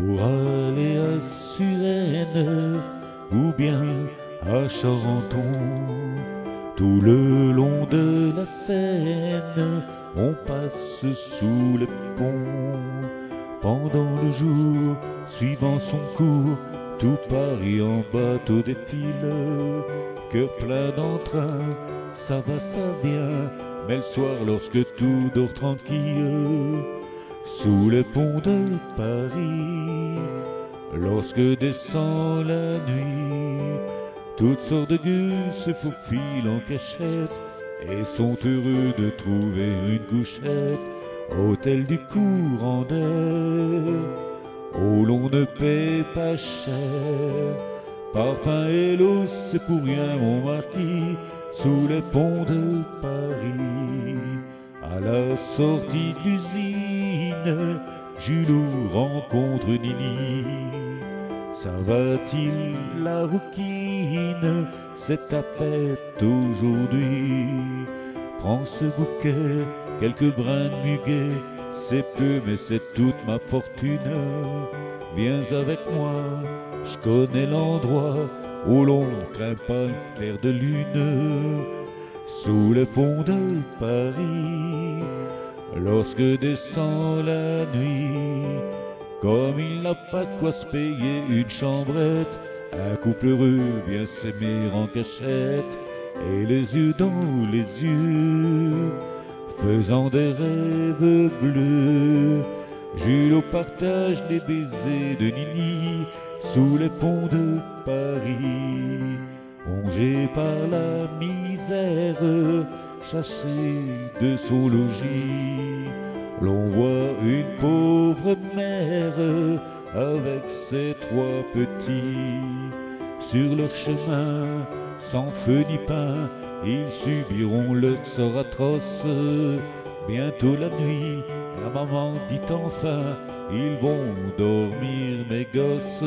pour aller à Suresnes ou bien à Charenton. Tout le long de la Seine, on passe sous les ponts. Pendant le jour, suivant son cours, tout Paris en bateau défile. Cœur plein d'entrain, ça va, ça vient. Mais le soir, lorsque tout dort tranquille, sous les ponts de Paris, lorsque descend la nuit, toutes sortes de gueux se faufilent en cachette et sont heureux de trouver une couchette. Hôtel du courant d'air, où l'on ne paie pas cher. Parfum et l'eau, c'est pour rien, mon marquis, sous les ponts de Paris. À la sortie de l'usine, Julot rencontre Nini. Ça va-t-il la rouquine? C'est ta fête aujourd'hui. Prends ce bouquet, quelques brins de muguet. C'est peu, mais c'est toute ma fortune. Viens avec moi, je connais l'endroit où l'on craint pas le clair de lune. Sous les ponts de Paris, lorsque descend la nuit, comme il n'a pas de quoi se payer une chambrette, un couple heureux vient s'aimer en cachette, et les yeux dans les yeux, faisant des rêves bleus. Jules partage les baisers de Nini sous les ponts de Paris, rongé par la misère, chassé de son logis. L'on voit une pauvre mère avec ses trois petits. Sur leur chemin, sans feu ni pain, ils subiront leur sort atroce. Bientôt la nuit, la maman dit enfin, ils vont dormir mes gosses.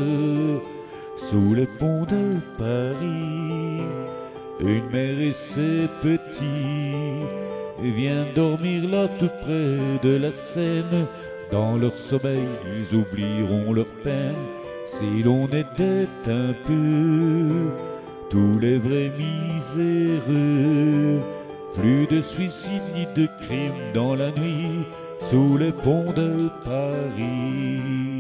Sous les ponts de Paris, une mère et ses petits viennent dormir là tout près de la Seine. Dans leur sommeil, ils oublieront leur peine si l'on aidait un peu tous les vrais miséreux. Plus de suicides ni de crimes dans la nuit sous les ponts de Paris.